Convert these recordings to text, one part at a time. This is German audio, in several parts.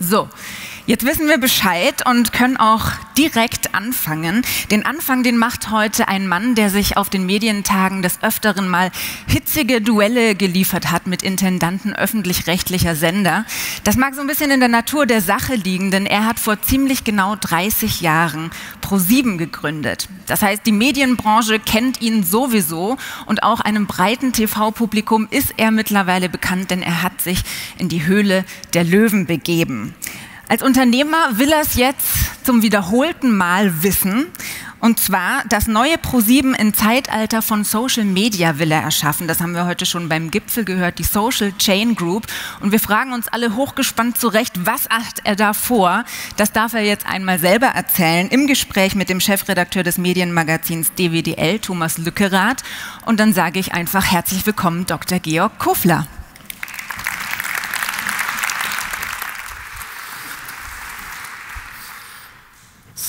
So, jetzt wissen wir Bescheid und können auch direkt anfangen. Den Anfang, den macht heute ein Mann, der sich auf den Medientagen des Öfteren mal hitzige Duelle geliefert hat mit Intendanten öffentlich-rechtlicher Sender. Das mag so ein bisschen in der Natur der Sache liegen, denn er hat vor ziemlich genau 30 Jahren Pro7 gegründet. Das heißt, die Medienbranche kennt ihn sowieso und auch einem breiten TV-Publikum ist er mittlerweile bekannt, denn er hat sich in die Höhle der Löwen begeben. Als Unternehmer will er es jetzt zum wiederholten Mal wissen. Und zwar das neue ProSieben im Zeitalter von Social Media will er erschaffen. Das haben wir heute schon beim Gipfel gehört, die Social Chain Group. Und wir fragen uns alle hochgespannt zurecht, was hat er da vor? Das darf er jetzt einmal selber erzählen im Gespräch mit dem Chefredakteur des Medienmagazins DWDL, Thomas Lückerath. Und dann sage ich einfach herzlich willkommen, Dr. Georg Kofler.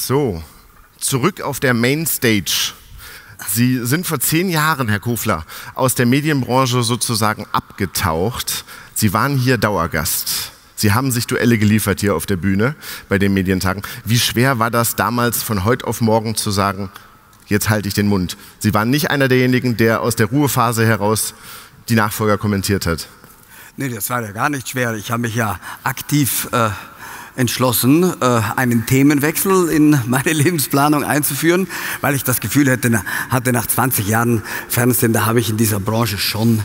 So, zurück auf der Mainstage. Sie sind vor zehn Jahren, Herr Kofler, aus der Medienbranche sozusagen abgetaucht. Sie waren hier Dauergast. Sie haben sich Duelle geliefert hier auf der Bühne bei den Medientagen. Wie schwer war das damals von heute auf morgen zu sagen, jetzt halte ich den Mund? Sie waren nicht einer derjenigen, der aus der Ruhephase heraus die Nachfolger kommentiert hat. Nee, das war ja gar nicht schwer. Ich habe mich ja aktiv äh, entschlossen, äh, einen Themenwechsel in meine Lebensplanung einzuführen, weil ich das Gefühl hatte, hatte nach 20 Jahren Fernsehen, da habe ich in dieser Branche schon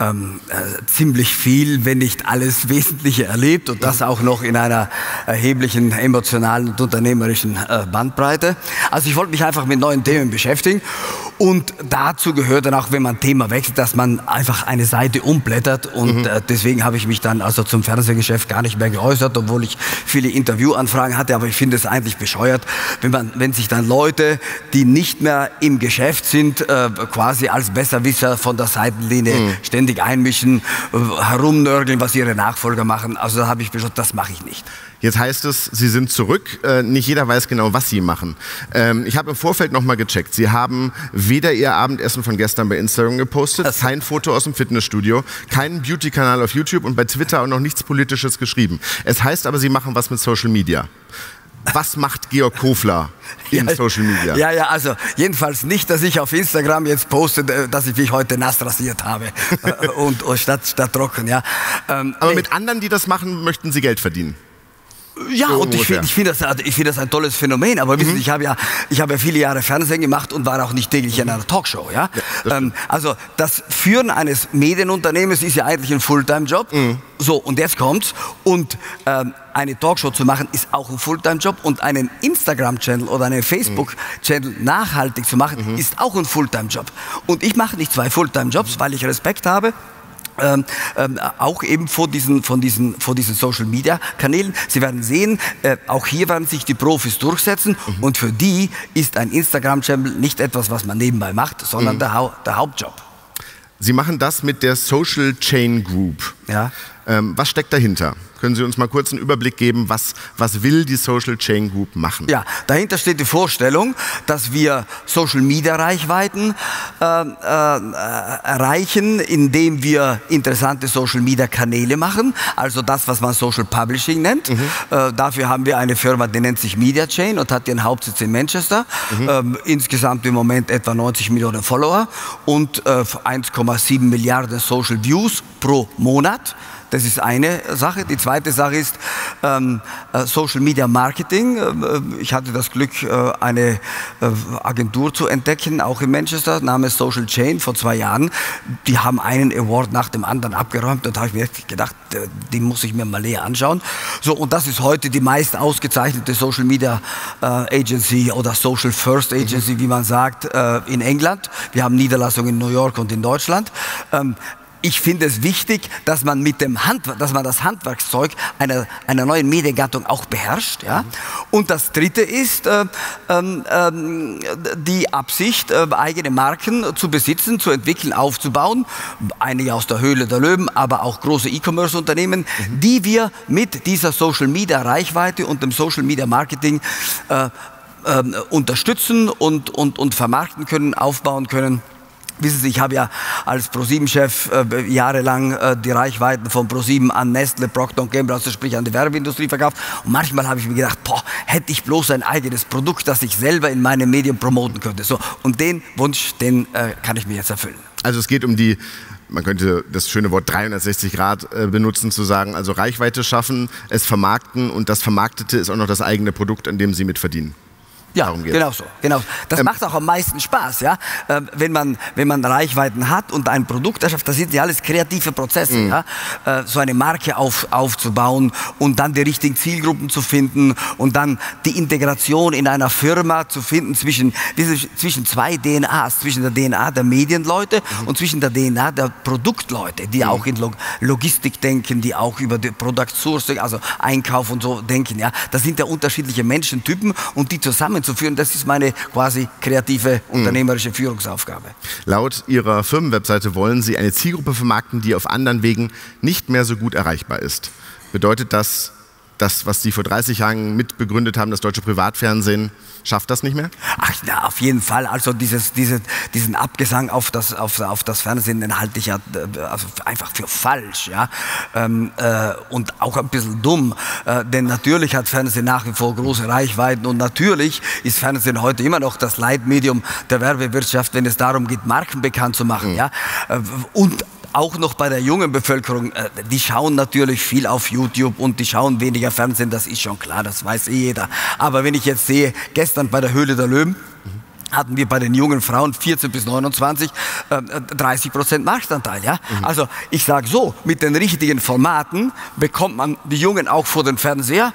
ähm, äh, ziemlich viel, wenn nicht alles Wesentliche erlebt und das auch noch in einer erheblichen emotionalen und unternehmerischen äh, Bandbreite. Also ich wollte mich einfach mit neuen Themen beschäftigen und dazu gehört dann auch, wenn man Thema wechselt, dass man einfach eine Seite umblättert und mhm. äh, deswegen habe ich mich dann also zum Fernsehgeschäft gar nicht mehr geäußert, obwohl ich viele Interviewanfragen hatte, aber ich finde es eigentlich bescheuert, wenn, man, wenn sich dann Leute, die nicht mehr im Geschäft sind, äh, quasi als Besserwisser von der Seitenlinie mhm. ständig einmischen, äh, herumnörgeln, was ihre Nachfolger machen. Also da habe ich beschlossen, das mache ich nicht. Jetzt heißt es, Sie sind zurück. Äh, nicht jeder weiß genau, was Sie machen. Ähm, ich habe im Vorfeld nochmal gecheckt. Sie haben weder Ihr Abendessen von gestern bei Instagram gepostet, das kein Foto aus dem Fitnessstudio, keinen Beauty-Kanal auf YouTube und bei Twitter auch noch nichts Politisches geschrieben. Es heißt aber, Sie machen was mit Social Media. Was macht Georg Kofler in ja, Social Media? Ja, ja, also jedenfalls nicht, dass ich auf Instagram jetzt poste, äh, dass ich mich heute nass rasiert habe und, und statt, statt trocken. Ja. Ähm, Aber nee. mit anderen, die das machen, möchten Sie Geld verdienen? Ja, so und ich finde find das, find das ein tolles Phänomen. Aber mhm. wissen Sie, ich habe ja, hab ja viele Jahre Fernsehen gemacht und war auch nicht täglich in einer Talkshow. Ja? ja ähm, also das Führen eines Medienunternehmens ist ja eigentlich ein Fulltime-Job. Mhm. So, und jetzt kommt's. Und ähm, eine Talkshow zu machen, ist auch ein Fulltime-Job. Und einen Instagram-Channel oder einen Facebook-Channel mhm. nachhaltig zu machen, mhm. ist auch ein Fulltime-Job. Und ich mache nicht zwei Fulltime-Jobs, weil ich Respekt habe ähm, ähm, auch eben vor diesen, von diesen, vor diesen Social Media Kanälen. Sie werden sehen, äh, auch hier werden sich die Profis durchsetzen mhm. und für die ist ein Instagram-Channel nicht etwas, was man nebenbei macht, sondern mhm. der, Hau der Hauptjob. Sie machen das mit der Social Chain Group. Ja. Ähm, was steckt dahinter? Können Sie uns mal kurz einen Überblick geben, was, was will die Social Chain Group machen? Ja, dahinter steht die Vorstellung, dass wir Social Media Reichweiten äh, äh, erreichen, indem wir interessante Social Media Kanäle machen, also das, was man Social Publishing nennt. Mhm. Äh, dafür haben wir eine Firma, die nennt sich Media Chain und hat ihren Hauptsitz in Manchester. Mhm. Ähm, insgesamt im Moment etwa 90 Millionen Follower und 1,7 äh, Milliarden Social Views pro Monat. Das ist eine Sache. Die zweite Sache ist ähm, äh, Social Media Marketing. Ähm, äh, ich hatte das Glück, äh, eine Agentur zu entdecken, auch in Manchester, namens Social Chain vor zwei Jahren. Die haben einen Award nach dem anderen abgeräumt und da habe ich mir gedacht, den muss ich mir mal näher anschauen. So, und das ist heute die meist ausgezeichnete Social Media Agency oder Social First Agency, mhm. wie man sagt, in England. Wir haben Niederlassungen in New York und in Deutschland. Ähm, ich finde es wichtig, dass man mit dem Handwerk, dass man das Handwerkszeug einer, einer neuen Mediengattung auch beherrscht. Ja? Und das dritte ist äh, ähm, die Absicht, äh, eigene Marken zu besitzen, zu entwickeln, aufzubauen. Einige aus der Höhle der Löwen, aber auch große E-Commerce-Unternehmen, mhm. die wir mit dieser Social Media Reichweite und dem Social Media Marketing äh, ähm, unterstützen und, und, und vermarkten können, aufbauen können Wissen Sie, ich habe ja als ProSieben-Chef äh, jahrelang äh, die Reichweiten von ProSieben an Nestle, Procter Gamble, also sprich an die Werbeindustrie verkauft. Und manchmal habe ich mir gedacht, boah, hätte ich bloß ein eigenes Produkt, das ich selber in meinen Medien promoten könnte. So, und den Wunsch, den äh, kann ich mir jetzt erfüllen. Also es geht um die man könnte das schöne Wort 360 Grad äh, benutzen, zu sagen, also Reichweite schaffen, es vermarkten und das Vermarktete ist auch noch das eigene Produkt, an dem Sie mitverdienen. Ja, genau so. Genau. Das ähm, macht auch am meisten Spaß, ja. Ähm, wenn, man, wenn man Reichweiten hat und ein Produkt erschafft, das sind ja alles kreative Prozesse, mhm. ja. Äh, so eine Marke auf, aufzubauen und dann die richtigen Zielgruppen zu finden und dann die Integration in einer Firma zu finden zwischen, zwischen zwei DNAs, zwischen der DNA der Medienleute mhm. und zwischen der DNA der Produktleute, die mhm. auch in Logistik denken, die auch über die Product Sourcing, also Einkauf und so denken, ja. Das sind ja unterschiedliche Menschentypen und die zusammen zusammenzuführen. Das ist meine quasi kreative mhm. unternehmerische Führungsaufgabe. Laut Ihrer Firmenwebseite wollen Sie eine Zielgruppe vermarkten, die auf anderen Wegen nicht mehr so gut erreichbar ist. Bedeutet das, das, was Sie vor 30 Jahren mitbegründet haben, das deutsche Privatfernsehen, schafft das nicht mehr? Ach ja, auf jeden Fall. Also dieses, diese, diesen Abgesang auf das, auf, auf das Fernsehen, den halte ich ja äh, also einfach für falsch. Ja? Ähm, äh, und auch ein bisschen dumm. Äh, denn natürlich hat Fernsehen nach wie vor große Reichweiten und natürlich ist Fernsehen heute immer noch das Leitmedium der Werbewirtschaft, wenn es darum geht, Marken bekannt zu machen. Mhm. Ja? Äh, und auch noch bei der jungen Bevölkerung, äh, die schauen natürlich viel auf YouTube und die schauen weniger Fernsehen, das ist schon klar, das weiß eh jeder. Aber wenn ich jetzt sehe, gestern bei der Höhle der Löwen, hatten wir bei den jungen Frauen 14 bis 29 äh, 30 Prozent Marktanteil. Ja? Mhm. Also ich sage so, mit den richtigen Formaten bekommt man die Jungen auch vor den Fernseher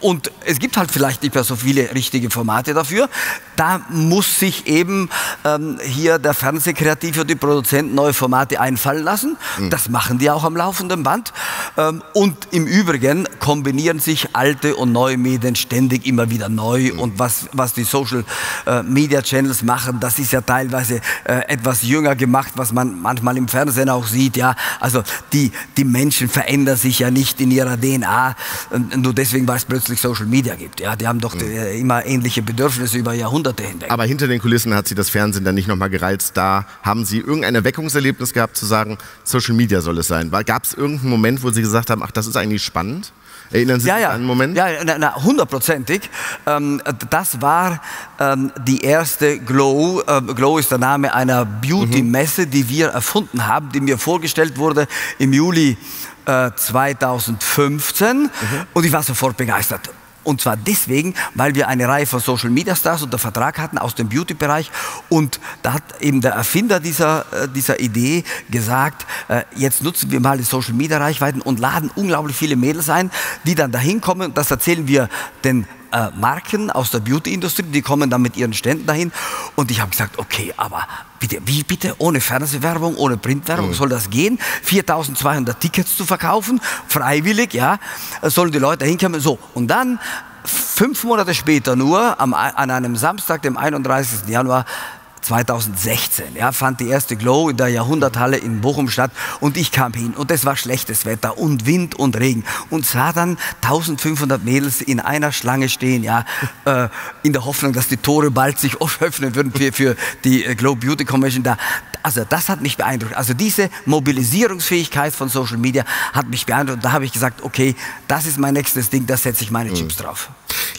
und es gibt halt vielleicht nicht mehr so viele richtige Formate dafür. Da muss sich eben ähm, hier der Fernsehkreative und die Produzenten neue Formate einfallen lassen. Mhm. Das machen die auch am laufenden Band. Ähm, und im Übrigen kombinieren sich alte und neue Medien ständig immer wieder neu. Mhm. Und was, was die Social äh, Media Channels machen, das ist ja teilweise äh, etwas jünger gemacht, was man manchmal im Fernsehen auch sieht. Ja, also die, die Menschen verändern sich ja nicht in ihrer DNA. Und nur deswegen, weil es plötzlich Social Media gibt. Ja, die haben doch mhm. immer ähnliche Bedürfnisse über Jahrhunderte hinweg. Aber hinter den Kulissen hat Sie das Fernsehen dann nicht nochmal gereizt. Da haben Sie irgendein Erweckungserlebnis gehabt, zu sagen, Social Media soll es sein. Gab es irgendeinen Moment, wo Sie gesagt haben, ach, das ist eigentlich spannend? Erinnern Sie ja, sich ja. an einen Moment? Ja, hundertprozentig. Ähm, das war ähm, die erste Glow. Ähm, Glow ist der Name einer Beauty-Messe, die wir erfunden haben, die mir vorgestellt wurde im Juli 2015 äh, mhm. und ich war sofort begeistert. Und zwar deswegen, weil wir eine Reihe von Social Media Stars unter Vertrag hatten aus dem Beauty-Bereich. Und da hat eben der Erfinder dieser, äh, dieser Idee gesagt, äh, jetzt nutzen wir mal die Social Media Reichweiten und laden unglaublich viele Mädels ein, die dann dahin kommen. Das erzählen wir den äh, Marken aus der Beauty-Industrie, die kommen dann mit ihren Ständen dahin. Und ich habe gesagt, okay, aber bitte, wie bitte, ohne Fernsehwerbung, ohne Printwerbung, mhm. soll das gehen? 4200 Tickets zu verkaufen, freiwillig, ja, sollen die Leute hinkommen. So, und dann fünf Monate später nur, am, an einem Samstag, dem 31. Januar, 2016 ja, fand die erste Glow in der Jahrhunderthalle in Bochum statt und ich kam hin und es war schlechtes Wetter und Wind und Regen und sah dann 1500 Mädels in einer Schlange stehen, ja, äh, in der Hoffnung, dass die Tore bald sich öffnen würden für, für die äh, Glow Beauty Convention. Da, also das hat mich beeindruckt. Also diese Mobilisierungsfähigkeit von Social Media hat mich beeindruckt. Und da habe ich gesagt, okay, das ist mein nächstes Ding, da setze ich meine Chips drauf.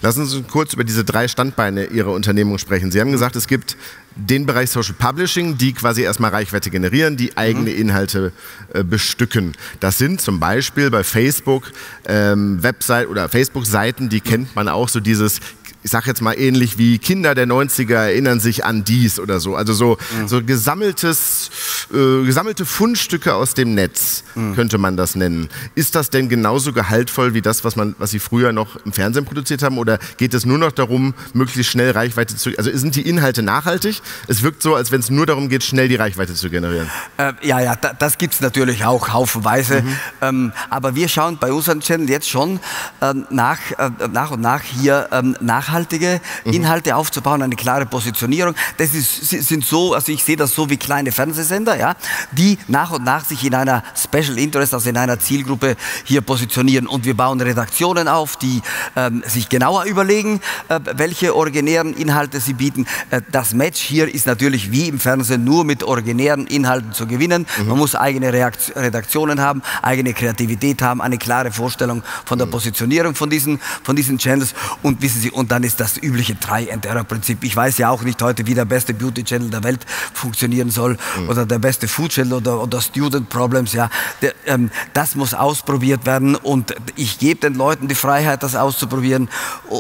Lassen Sie uns kurz über diese drei Standbeine Ihrer Unternehmung sprechen. Sie haben gesagt, es gibt den Bereich Social Publishing, die quasi erstmal Reichweite generieren, die eigene mhm. Inhalte äh, bestücken. Das sind zum Beispiel bei Facebook ähm, Website oder Facebook-Seiten, die kennt man auch so dieses ich sage jetzt mal ähnlich wie Kinder der 90er erinnern sich an dies oder so. Also so, mhm. so gesammeltes, äh, gesammelte Fundstücke aus dem Netz, mhm. könnte man das nennen. Ist das denn genauso gehaltvoll wie das, was, man, was Sie früher noch im Fernsehen produziert haben? Oder geht es nur noch darum, möglichst schnell Reichweite zu... Also sind die Inhalte nachhaltig? Es wirkt so, als wenn es nur darum geht, schnell die Reichweite zu generieren. Äh, ja, ja, da, das gibt es natürlich auch haufenweise. Mhm. Ähm, aber wir schauen bei unserem Channel jetzt schon äh, nach, äh, nach und nach hier ähm, nach nachhaltige mhm. Inhalte aufzubauen, eine klare Positionierung. Das ist, sind so, also ich sehe das so wie kleine Fernsehsender, ja, die nach und nach sich in einer Special Interest, also in einer Zielgruppe hier positionieren. Und wir bauen Redaktionen auf, die ähm, sich genauer überlegen, äh, welche originären Inhalte sie bieten. Äh, das Match hier ist natürlich wie im Fernsehen nur mit originären Inhalten zu gewinnen. Mhm. Man muss eigene Reakt Redaktionen haben, eigene Kreativität haben, eine klare Vorstellung von der mhm. Positionierung von diesen, von diesen Channels. Und wissen Sie, und dann ist das übliche Try-and-Error-Prinzip. Ich weiß ja auch nicht heute, wie der beste Beauty-Channel der Welt funktionieren soll mhm. oder der beste Food-Channel oder, oder Student Problems. Ja. Der, ähm, das muss ausprobiert werden und ich gebe den Leuten die Freiheit, das auszuprobieren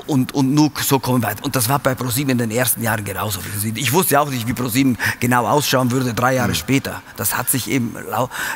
und, und nur so kommen wir weiter. Und das war bei ProSieben in den ersten Jahren genauso. Ich wusste auch nicht, wie ProSieben genau ausschauen würde, drei Jahre mhm. später. Das hat sich eben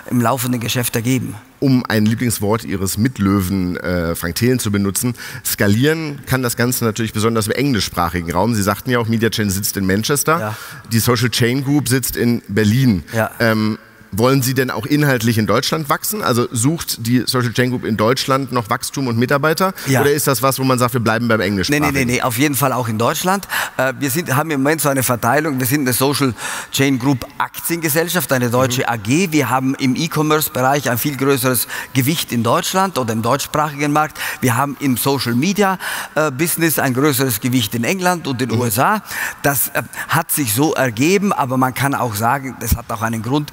im laufenden Geschäft ergeben um ein Lieblingswort Ihres Mitlöwen äh, Frank Thelen zu benutzen. Skalieren kann das Ganze natürlich besonders im englischsprachigen Raum. Sie sagten ja auch, Media Chain sitzt in Manchester, ja. die Social Chain Group sitzt in Berlin. Ja. Ähm, wollen Sie denn auch inhaltlich in Deutschland wachsen? Also sucht die Social Chain Group in Deutschland noch Wachstum und Mitarbeiter? Ja. Oder ist das was, wo man sagt, wir bleiben beim Englisch? Nein, nein, nein, nee, auf jeden Fall auch in Deutschland. Äh, wir sind, haben im Moment so eine Verteilung. Wir sind eine Social Chain Group Aktiengesellschaft, eine deutsche mhm. AG. Wir haben im E-Commerce-Bereich ein viel größeres Gewicht in Deutschland oder im deutschsprachigen Markt. Wir haben im Social Media äh, Business ein größeres Gewicht in England und in den mhm. USA. Das äh, hat sich so ergeben, aber man kann auch sagen, das hat auch einen Grund.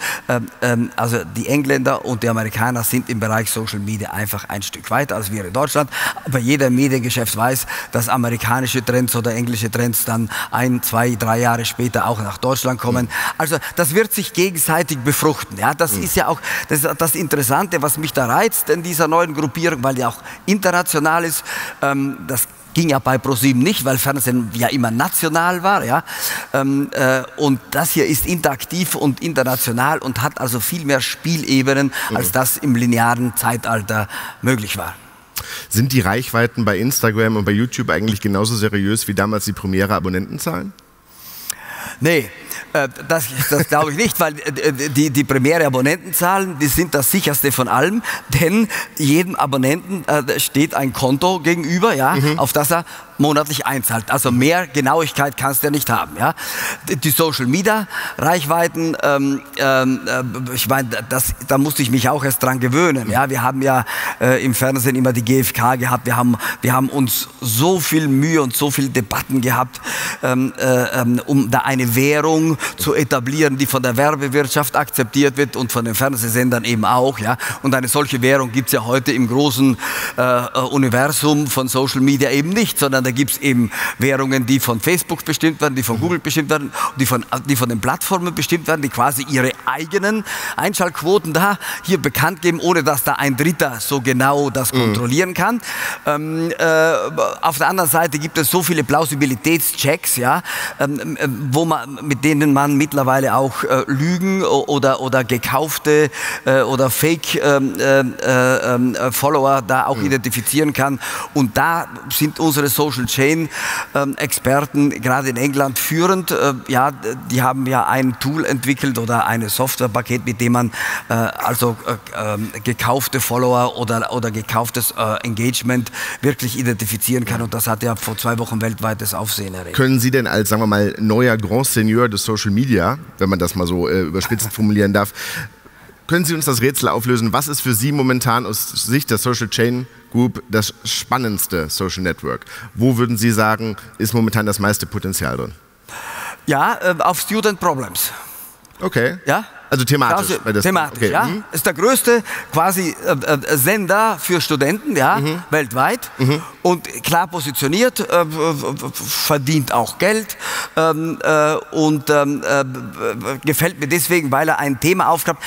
Ähm, also die Engländer und die Amerikaner sind im Bereich Social Media einfach ein Stück weiter als wir in Deutschland. Aber jeder Mediengeschäft weiß, dass amerikanische Trends oder englische Trends dann ein, zwei, drei Jahre später auch nach Deutschland kommen. Also das wird sich gegenseitig befruchten. Ja, das mhm. ist ja auch das, das, Interessante, was mich da reizt in dieser neuen Gruppierung, weil die auch international ist. Ähm, das Ging ja bei ProSieben nicht, weil Fernsehen ja immer national war. Ja? Ähm, äh, und das hier ist interaktiv und international und hat also viel mehr Spielebenen, mhm. als das im linearen Zeitalter möglich war. Sind die Reichweiten bei Instagram und bei YouTube eigentlich genauso seriös wie damals die Premiere Abonnentenzahlen? Nee, das, das glaube ich nicht, weil äh, die, die primäre Abonnentenzahlen, die sind das sicherste von allem, denn jedem Abonnenten äh, steht ein Konto gegenüber, ja, mhm. auf das er monatlich einzahlt. Also mehr Genauigkeit kannst du ja nicht haben. Ja? Die Social Media Reichweiten, ähm, ähm, äh, ich meine, da musste ich mich auch erst dran gewöhnen. Ja? Wir haben ja äh, im Fernsehen immer die GfK gehabt, wir haben, wir haben uns so viel Mühe und so viele Debatten gehabt, ähm, äh, ähm, um da eine Währung zu etablieren, die von der Werbewirtschaft akzeptiert wird und von den Fernsehsendern eben auch. Ja? Und eine solche Währung gibt es ja heute im großen äh, äh, Universum von Social Media eben nicht, sondern da gibt es eben Währungen, die von Facebook bestimmt werden, die von Google bestimmt werden, die von, die von den Plattformen bestimmt werden, die quasi ihre eigenen Einschaltquoten da hier bekannt geben, ohne dass da ein Dritter so genau das mhm. kontrollieren kann. Ähm, äh, auf der anderen Seite gibt es so viele Plausibilitätschecks, ja, ähm, äh, wo man, mit denen man mittlerweile auch äh, Lügen oder, oder gekaufte äh, oder Fake-Follower ähm, äh, ähm, da auch mhm. identifizieren kann. Und da sind unsere Social Social Chain ähm, Experten, gerade in England führend. Äh, ja, die haben ja ein Tool entwickelt oder ein Softwarepaket, mit dem man äh, also äh, ähm, gekaufte Follower oder, oder gekauftes Engagement wirklich identifizieren kann. Und das hat ja vor zwei Wochen weltweites Aufsehen erregt. Können Sie denn als, sagen wir mal, neuer Grand Seigneur des Social Media, wenn man das mal so überspitzt formulieren darf, können Sie uns das Rätsel auflösen? Was ist für Sie momentan aus Sicht der Social Chain Group das spannendste Social Network? Wo würden Sie sagen, ist momentan das meiste Potenzial drin? Ja, äh, auf Student Problems. Okay. Ja? Also thematisch. Also, thematisch, okay. ja. Mhm. Ist der größte quasi äh, äh, Sender für Studenten, ja, mhm. weltweit. Mhm. Und klar positioniert, äh, verdient auch Geld ähm, äh, und ähm, äh, gefällt mir deswegen, weil er ein Thema aufgab,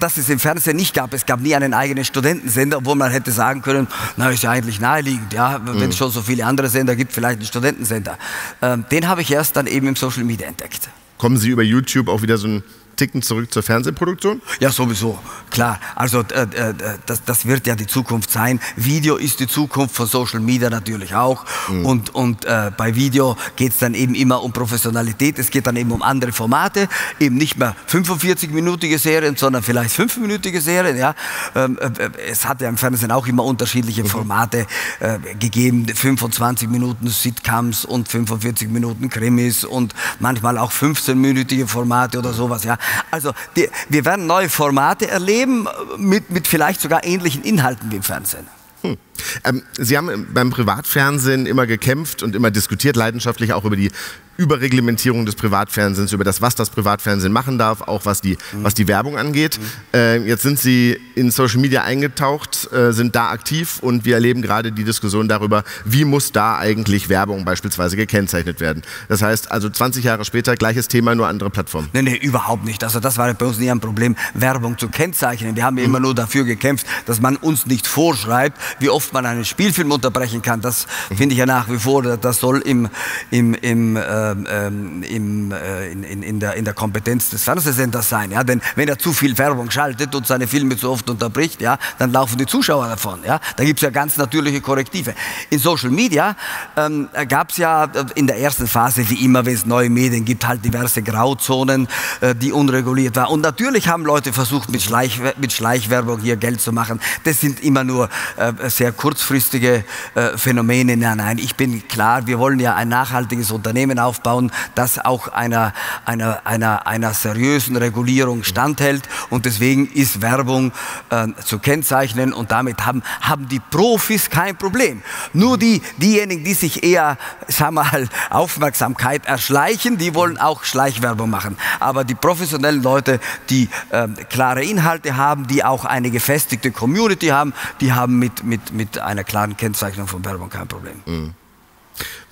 das es im Fernsehen nicht gab. Es gab nie einen eigenen Studentensender, obwohl man hätte sagen können, na, ist ja eigentlich naheliegend, ja, wenn es mhm. schon so viele andere Sender gibt, vielleicht einen Studentensender. Ähm, den habe ich erst dann eben im Social Media entdeckt. Kommen Sie über YouTube auch wieder so ein Ticken zurück zur Fernsehproduktion? Ja, sowieso, klar. Also äh, äh, das, das wird ja die Zukunft sein. Video ist die Zukunft von Social Media natürlich auch. Mhm. Und, und äh, bei Video geht es dann eben immer um Professionalität. Es geht dann eben um andere Formate. Eben nicht mehr 45-minütige Serien, sondern vielleicht 5-minütige Serien. Ja. Ähm, äh, es hat ja im Fernsehen auch immer unterschiedliche mhm. Formate äh, gegeben. 25 Minuten Sitcoms und 45 Minuten Krimis und manchmal auch 15-minütige Formate oder sowas. Ja. Also die, wir werden neue Formate erleben mit, mit vielleicht sogar ähnlichen Inhalten wie im Fernsehen. Hm. Ähm, Sie haben beim Privatfernsehen immer gekämpft und immer diskutiert, leidenschaftlich auch über die Überreglementierung des Privatfernsehens, über das, was das Privatfernsehen machen darf, auch was die, mhm. was die Werbung angeht. Mhm. Äh, jetzt sind Sie in Social Media eingetaucht, äh, sind da aktiv und wir erleben gerade die Diskussion darüber, wie muss da eigentlich Werbung beispielsweise gekennzeichnet werden. Das heißt also 20 Jahre später gleiches Thema, nur andere Plattformen. Nee, nee, überhaupt nicht. Also das war bei uns nie ein Problem, Werbung zu kennzeichnen. Wir haben mhm. immer nur dafür gekämpft, dass man uns nicht vorschreibt, wie oft man einen Spielfilm unterbrechen kann. Das finde ich ja nach wie vor, das soll im, im, im äh, ähm, ähm, im, äh, in, in, in, der, in der Kompetenz des Fernsehsenders sein. Ja? Denn wenn er zu viel Werbung schaltet und seine Filme zu oft unterbricht, ja, dann laufen die Zuschauer davon. Ja? Da gibt es ja ganz natürliche Korrektive. In Social Media ähm, gab es ja in der ersten Phase, wie immer, wenn es neue Medien gibt, halt diverse Grauzonen, äh, die unreguliert waren. Und natürlich haben Leute versucht, mit, Schleich, mit Schleichwerbung hier Geld zu machen. Das sind immer nur äh, sehr kurzfristige äh, Phänomene. Nein, nein, ich bin klar, wir wollen ja ein nachhaltiges Unternehmen aufbauen das auch einer, einer, einer, einer seriösen Regulierung standhält. Und deswegen ist Werbung äh, zu kennzeichnen und damit haben, haben die Profis kein Problem. Nur die, diejenigen, die sich eher, sag mal, Aufmerksamkeit erschleichen, die wollen auch Schleichwerbung machen. Aber die professionellen Leute, die äh, klare Inhalte haben, die auch eine gefestigte Community haben, die haben mit, mit, mit einer klaren Kennzeichnung von Werbung kein Problem. Mhm.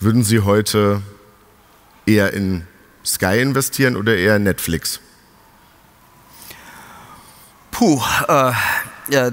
Würden Sie heute eher in Sky investieren oder eher in Netflix? Puh, äh, ja,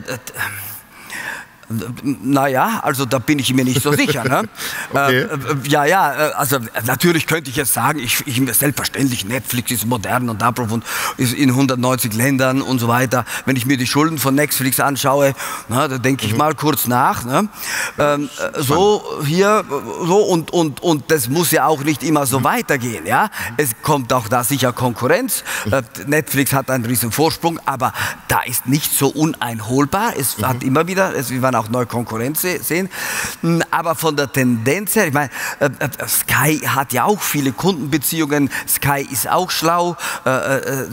naja, also da bin ich mir nicht so sicher. Ne? okay. äh, ja, ja, äh, also natürlich könnte ich jetzt sagen, ich, ich, selbstverständlich, Netflix ist modern und Abruf und ist in 190 Ländern und so weiter. Wenn ich mir die Schulden von Netflix anschaue, na, da denke ich mhm. mal kurz nach. Ne? Ähm, äh, so hier, so und, und, und das muss ja auch nicht immer so mhm. weitergehen. Ja? Es kommt auch da sicher Konkurrenz. Mhm. Äh, Netflix hat einen riesen Vorsprung, aber da ist nicht so uneinholbar. Es mhm. hat immer wieder, es, wir waren auch auch neue Konkurrenz sehen. Hm, aber von der Tendenz her, ich meine, äh, äh, Sky hat ja auch viele Kundenbeziehungen. Sky ist auch schlau. Äh,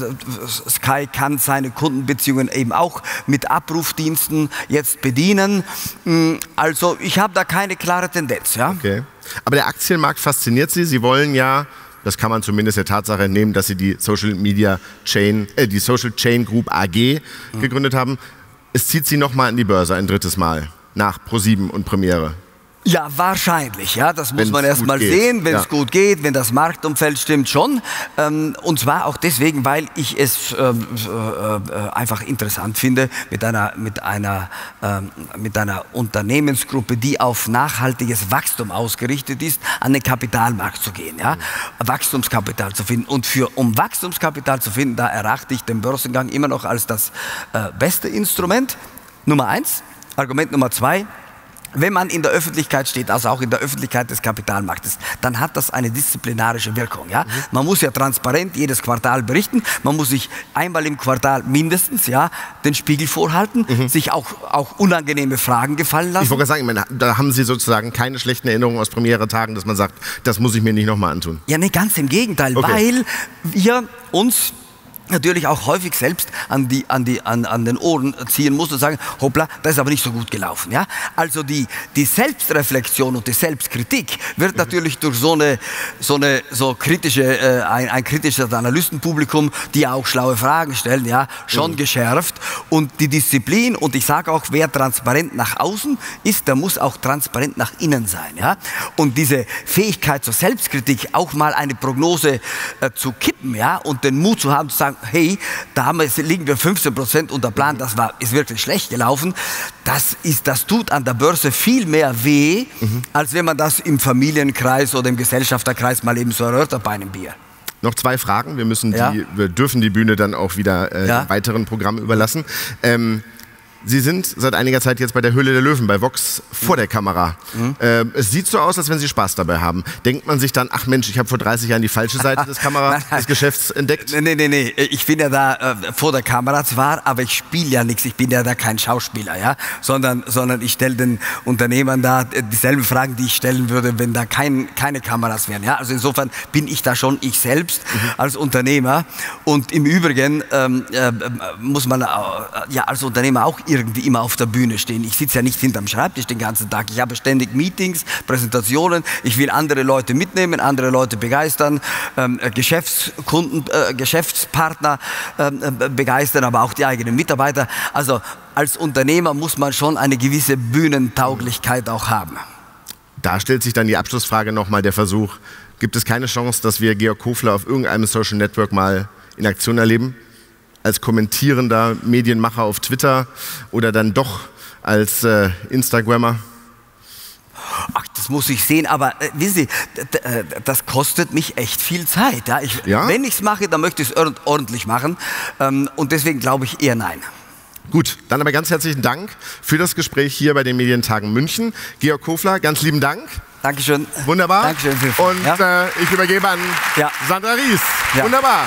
Sky kann seine Kundenbeziehungen eben auch mit Abrufdiensten jetzt bedienen. Hm, also ich habe da keine klare Tendenz. Ja? Okay. Aber der Aktienmarkt fasziniert Sie. Sie wollen ja das kann man zumindest der Tatsache entnehmen, dass sie die Social Media Chain, äh, die Social Chain Group AG mhm. gegründet haben es zieht sie nochmal in die Börse ein drittes Mal nach Pro7 und Premiere. Ja, wahrscheinlich. Ja, das muss wenn's man erst mal geht. sehen, wenn es ja. gut geht, wenn das Marktumfeld stimmt schon. Ähm, und zwar auch deswegen, weil ich es ähm, äh, äh, einfach interessant finde, mit einer, mit, einer, ähm, mit einer Unternehmensgruppe, die auf nachhaltiges Wachstum ausgerichtet ist, an den Kapitalmarkt zu gehen. Ja? Mhm. Wachstumskapital zu finden. Und für, um Wachstumskapital zu finden, da erachte ich den Börsengang immer noch als das äh, beste Instrument. Nummer eins. Argument Nummer zwei, wenn man in der Öffentlichkeit steht, also auch in der Öffentlichkeit des Kapitalmarktes, dann hat das eine disziplinarische Wirkung. Ja? Mhm. Man muss ja transparent jedes Quartal berichten, man muss sich einmal im Quartal mindestens ja, den Spiegel vorhalten, mhm. sich auch, auch unangenehme Fragen gefallen lassen. Ich wollte sagen, meine, da haben Sie sozusagen keine schlechten Erinnerungen aus Premiere-Tagen, dass man sagt, das muss ich mir nicht nochmal antun. Ja, nee, ganz im Gegenteil, okay. weil wir uns natürlich auch häufig selbst an, die, an, die, an, an den Ohren ziehen muss und sagen, hoppla, das ist aber nicht so gut gelaufen. Ja? Also die, die Selbstreflexion und die Selbstkritik wird mhm. natürlich durch so eine, so eine so kritische, äh, ein, ein kritisches Analystenpublikum, die auch schlaue Fragen stellen, ja, schon mhm. geschärft. Und die Disziplin, und ich sage auch, wer transparent nach außen ist, der muss auch transparent nach innen sein. Ja? Und diese Fähigkeit zur Selbstkritik, auch mal eine Prognose äh, zu kippen ja? und den Mut zu haben, zu sagen, hey, da haben wir, liegen wir 15 Prozent unter Plan, das war, ist wirklich schlecht gelaufen. Das, ist, das tut an der Börse viel mehr weh, mhm. als wenn man das im Familienkreis oder im Gesellschafterkreis mal eben so erhört hat bei einem Bier. Noch zwei Fragen. Wir, müssen Ja. die, wir dürfen die Bühne dann auch wieder äh, Ja. weiteren Programmen überlassen. Ähm, Sie sind seit einiger Zeit jetzt bei der Höhle der Löwen, bei Vox, vor der Kamera. Mhm. Ähm, es sieht so aus, als wenn Sie Spaß dabei haben. Denkt man sich dann, ach Mensch, ich habe vor 30 Jahren die falsche Seite des Kamera, Nein, nein. des Geschäfts entdeckt? Nee, nee, nee, nee. Ich bin ja da äh, vor der Kamera zwar, aber ich spiele ja nichts. Ich bin ja da kein Schauspieler, ja, sondern, sondern ich stelle den Unternehmern da äh, dieselben Fragen, die ich stellen würde, wenn da kein, keine Kameras wären. Ja, also insofern bin ich da schon ich selbst als Unternehmer. Und im Übrigen ähm, äh, muss man äh, ja als Unternehmer auch irgendwie immer auf der Bühne stehen. Ich sitze ja nicht hinterm Schreibtisch den ganzen Tag. Ich habe ständig Meetings, Präsentationen. Ich will andere Leute mitnehmen, andere Leute begeistern, ähm, äh, Geschäftskunden, äh, Geschäftspartner ähm, äh, begeistern, aber auch die eigenen Mitarbeiter. Also als Unternehmer muss man schon eine gewisse Bühnentauglichkeit auch haben. Da stellt sich dann die Abschlussfrage nochmal der Versuch, gibt es keine Chance, dass wir Georg Kofler auf irgendeinem Social Network mal in Aktion erleben? Als kommentierender Medienmacher auf Twitter oder dann doch als äh, Instagrammer? Ach, das muss ich sehen, aber äh, wissen Sie, äh, das kostet mich echt viel Zeit. Ja? Ich, Ja? Wenn ich es mache, dann möchte ich es ord- ordentlich machen ähm, und deswegen glaube ich eher nein. Gut, dann aber ganz herzlichen Dank für das Gespräch hier bei den Medientagen München. Georg Kofler, ganz lieben Dank. Dankeschön. Wunderbar. Dankeschön. Und ja? äh, ich übergebe an. Sandra Ries. Wunderbar.